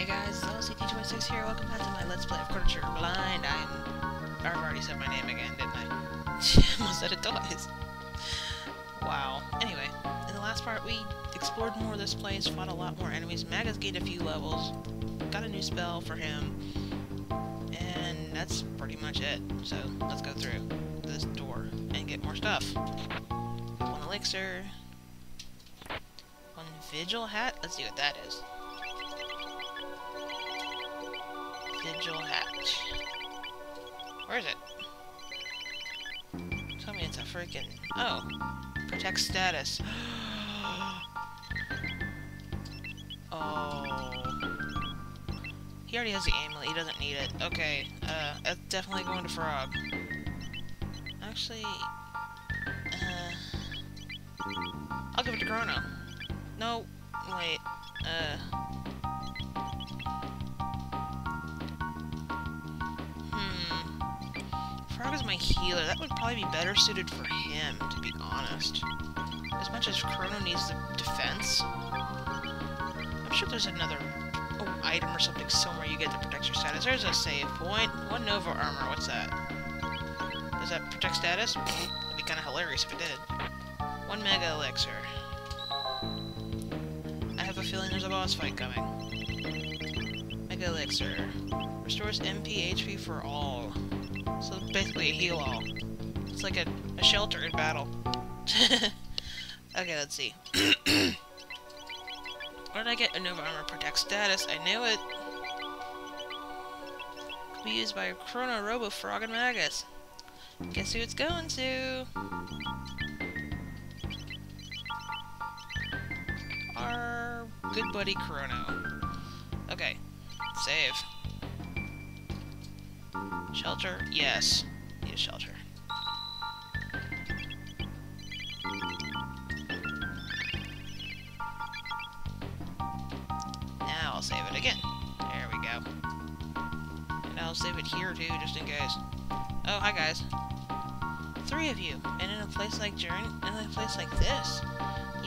Hey guys, it's LCT26 here. Welcome back to my Let's Play of Quarter Blind. I'm... I've already said my name again, didn't I? Almost said it twice. Wow. Anyway, in the last part we explored more of this place, fought a lot more enemies. Magus gained a few levels, got a new spell for him, and that's pretty much it. So, let's go through this door and get more stuff. One elixir. Vigil hat? Let's see what that is. Vigil hat. Where is it? Tell me it's a freaking... Oh. Protect status. oh. He already has the amulet. He doesn't need it. Okay. Uh, that's definitely going to Frog. Actually... Uh... I'll give it to Crono. No. Wait. Uh... Hmm. Frog is my healer. That would probably be better suited for him, to be honest. As much as Crono needs the defense. I'm sure there's another oh, item or something somewhere you get to protect your status. There's a save point. One Nova armor. What's that? Does that protect status? That'd be kind of hilarious if it did. One Mega Elixir. There's a boss fight coming. Mega Elixir. Restores MP HP for all. So basically a heal all. It's like a, a shelter in battle. okay, let's see. Where did I get a Nova Armor Protect status? I knew it! Could be used by Crono Robo Frog and Magus. Guess who it's going to? Good buddy Crono. Okay. Save. Shelter? Yes. Need a shelter. Now I'll save it again. There we go. And I'll save it here too, just in case. Oh, hi guys. Three of you, and in a place like journey, in a place like this.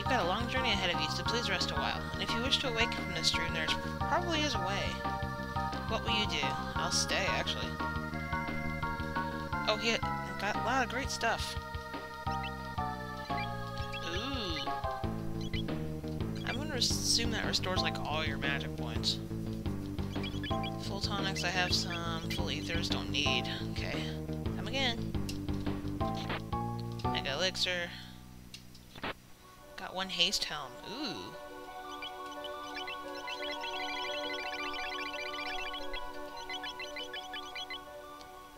You've got a long journey ahead of you, so please rest a while. And if you wish to awaken from this dream, there's probably is a way. What will you do? I'll stay, actually. Oh, he got a lot of great stuff. Ooh. I'm gonna assume that restores, like, all your magic points. Full tonics, I have some. Full ethers, don't need. Okay. Come again. Mega elixir. One haste helm. Ooh.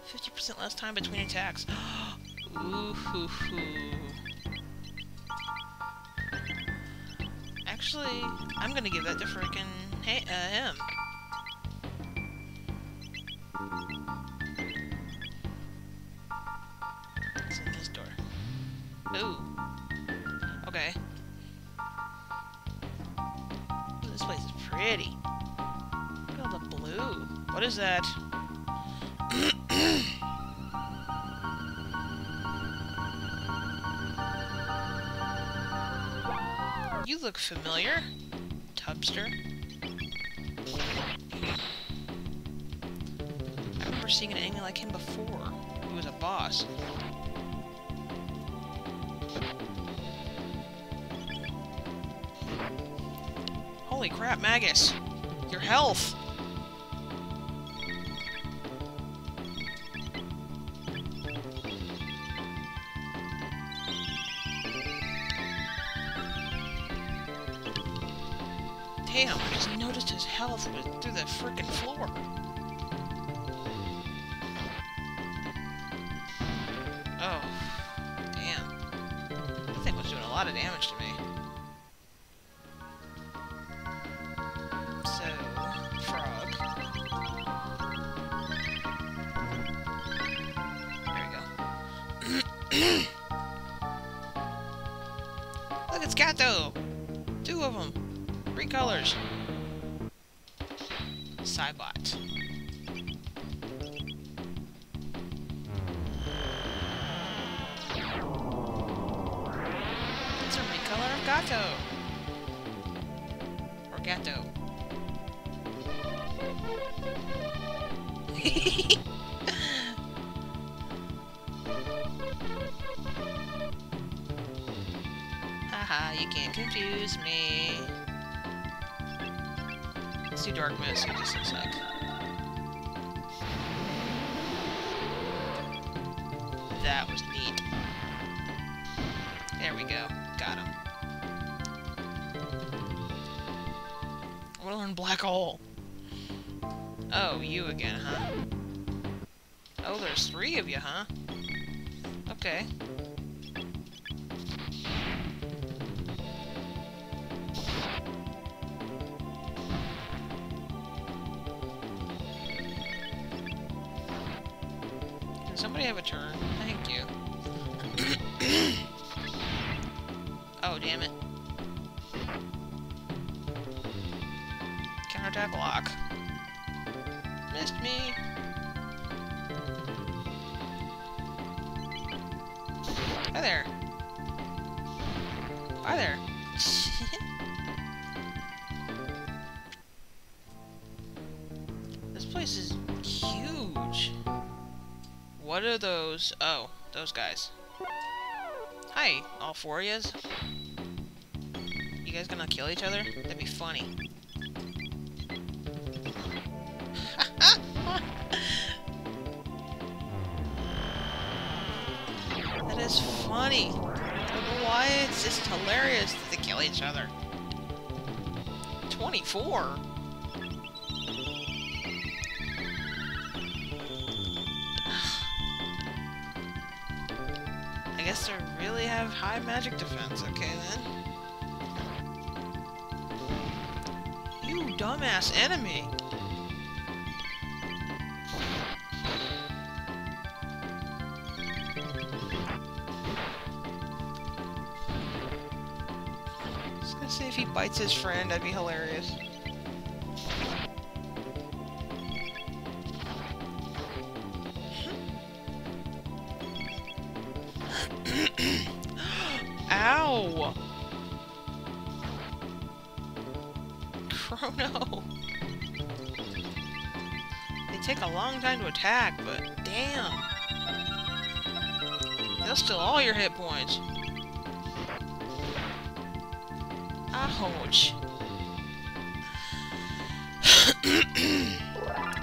Fifty percent less time between attacks. Ooh hoo hoo. Actually, I'm gonna give that to frickin' hey, uh, him. Pretty. Look at all the blue. What is that? you look familiar, Tubster. I remember seeing an enemy like him before. He was a boss. Holy crap, Magus! Your health! Damn, I just noticed his health was through the freaking floor. Oh, damn. That thing was doing a lot of damage to me. Look, it's Gato! Two of them. Three colors. Cybot. It's a recolor of Gato. Or Gato. Haha, you can't confuse me. Let's do Dark Mist just a sec. That was neat. There we go. Got him. I want to learn Black Hole. Oh, you again, huh? Oh, there's three of you, huh? Okay. Somebody have a turn? Thank you. oh, damn it. Counterattack lock. Missed me. Hi there. Hi there. this place is. What are those? Oh, those guys. Hi, all four of yous. You guys gonna kill each other? That'd be funny. that is funny. Why, it's just hilarious that they kill each other. 24? Guess they really have high magic defense. Okay, then. You dumbass enemy! Was gonna say if he bites his friend, that'd be hilarious. Crono! They take a long time to attack, but damn! They'll steal all your hit points. Ouch!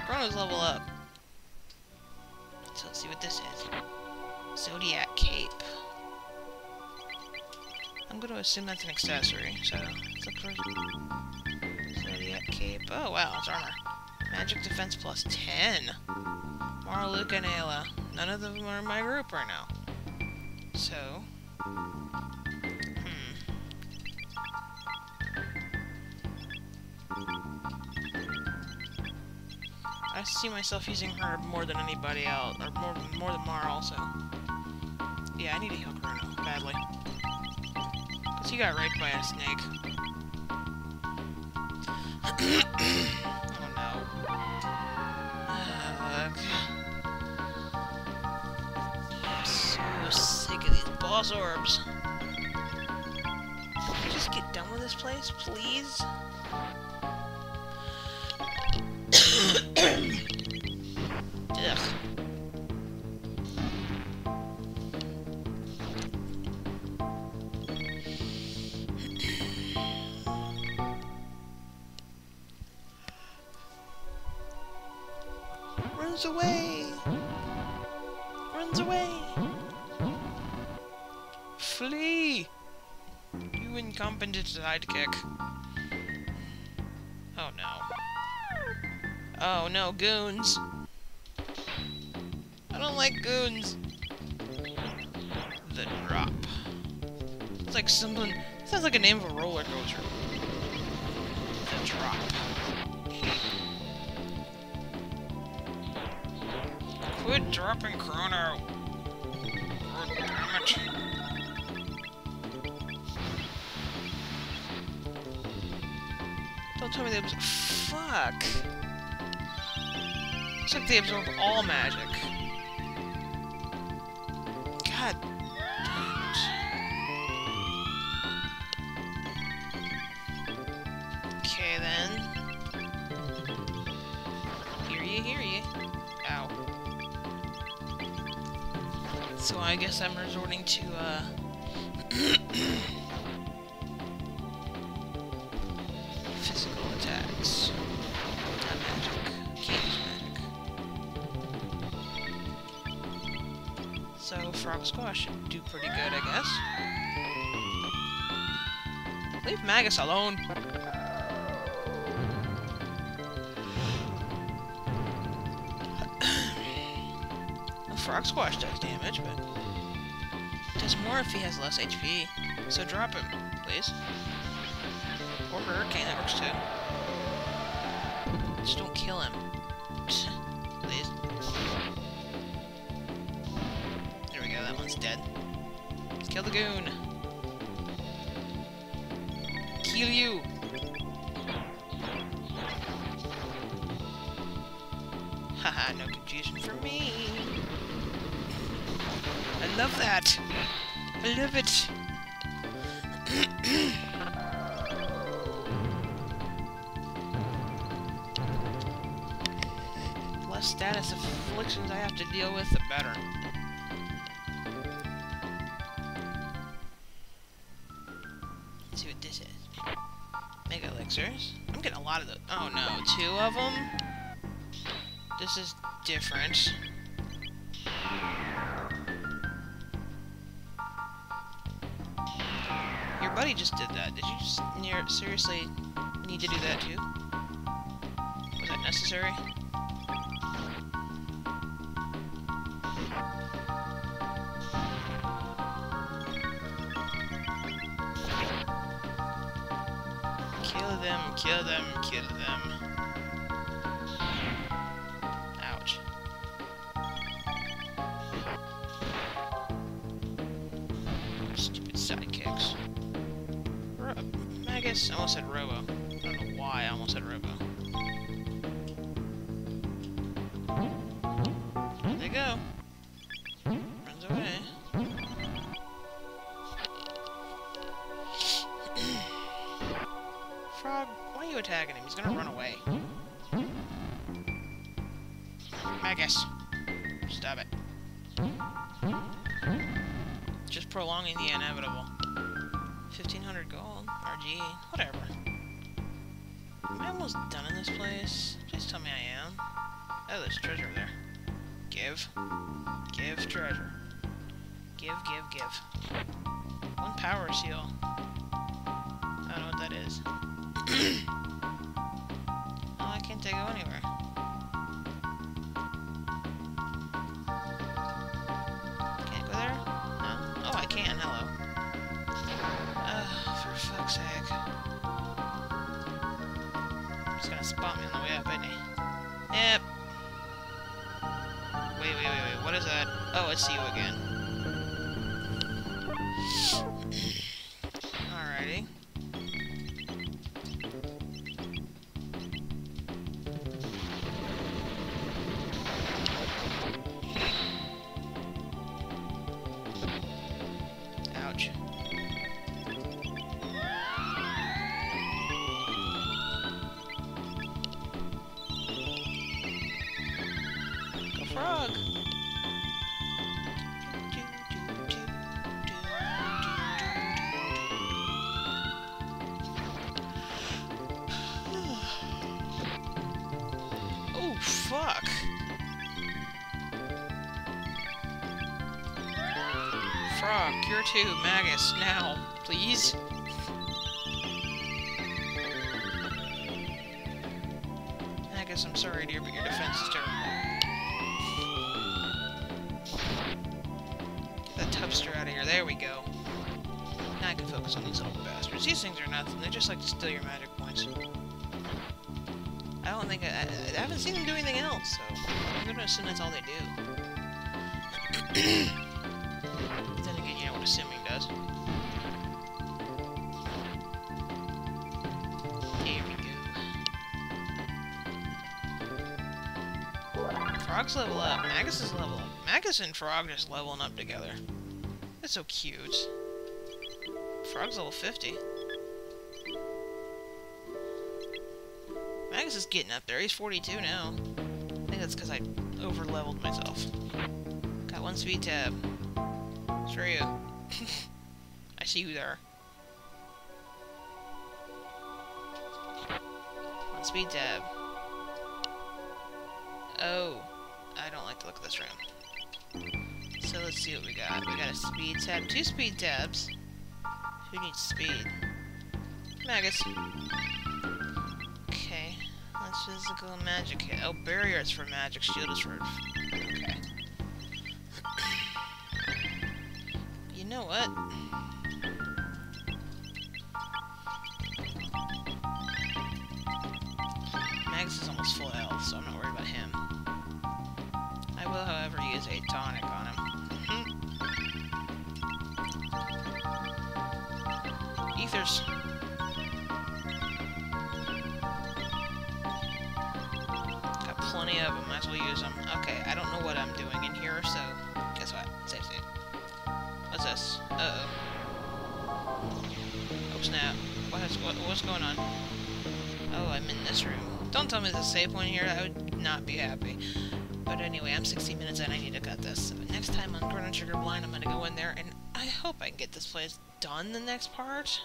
Crono's level up. So let's see what this is. Zodiac Cape. I'm gonna assume that's an accessory, so let's look for Zodiac Cape. Oh wow, it's armor. Magic defense plus 10. Marle, Lucca, and Ayla. None of them are in my group right now. So... Hmm. I see myself using her more than anybody else, or more, more than Marle, also. Yeah, I need to heal Crono, badly. He got raped by a snake. oh no. Ah, Ugh. I'm so sick of these boss orbs. Can just get done with this place, please? Runs away! Runs away! Flee! You incompetent sidekick. Oh no. Oh no, goons! I don't like goons! The drop. It's like someone. Sounds like a name of a roller coaster. The drop. Quit dropping Crono. God damn. Don't tell me they absorb. Fuck. Looks like they absorb all magic. God. Okay then. hear you. Ow. So I guess I'm resorting to, uh... physical attacks. Not magic. Cage magic. So, Frog Squash should do pretty good, I guess. Leave Magus alone! Frog Squash does damage, but does more if he has less HP. So drop him, please. Or Hurricane, that works too. Just don't kill him. please. There we go, that one's dead. Let's kill the goon. Kill you! Haha, no confusion for me. I love that. I love it. Less status afflictions I have to deal with, the better. Let's see what this is. Mega elixirs. I'm getting a lot of those. Oh no, two of them? This is different. Your buddy just did that. Did you just near seriously need to do that too? Was that necessary? Kill them, kill them, kill them. Magus, I almost said Robo. I don't know why I almost said Robo. There they go. Runs away. Frog, why are you attacking him? He's gonna run away. Magus, stop it. Just prolonging the inevitable. 1500 gold, RG, whatever. Am I almost done in this place? Please tell me I am. Oh, there's treasure there. Give. Give treasure. Give, give, give. One power seal. I don't know what that is. Oh, it's you again. Fuck! Frog, cure two, Magus, now, please. Magus, I'm sorry, dear, but your defense is terrible. Get that tubster out of here. There we go. Now I can focus on these little bastards. These things are nothing. They just like to steal your magic points. I don't think I, I, haven't seen them do anything else, so I'm gonna assume that's all they do. then again, you know what assuming does. Here we go. Frog's level up. Magus is level up. Magus and Frog just leveling up together. That's so cute. Frog's level 50. Magus is getting up there. He's 42 now. I think that's because I over-leveled myself. Got one speed tab. Screw you. I see you there. One speed tab. Oh. I don't like the look of this room. So let's see what we got. We got a speed tab. Two speed tabs. Who needs speed? Magus. Physical magic hit. Oh, barriers for magic. Shield is for... Okay. you know what? Magus is almost full health, so I'm not worried about him. I will, however, use a tonic on him. Mm-hmm. Ethers. Plenty of them, might as well use them. Okay, I don't know what I'm doing in here, so guess what? Save state. What's this? Uh-oh. Oh snap. What has, what, what's going on? Oh, I'm in this room. Don't tell me there's a save point here, I would not be happy. But anyway, I'm 16 minutes in, I need to cut this. Next time on Chrono Trigger Blind, I'm gonna go in there, and I hope I can get this place done the next part.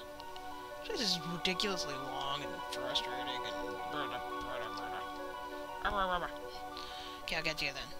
This is ridiculously long and frustrating and... Okay, I'll get you then.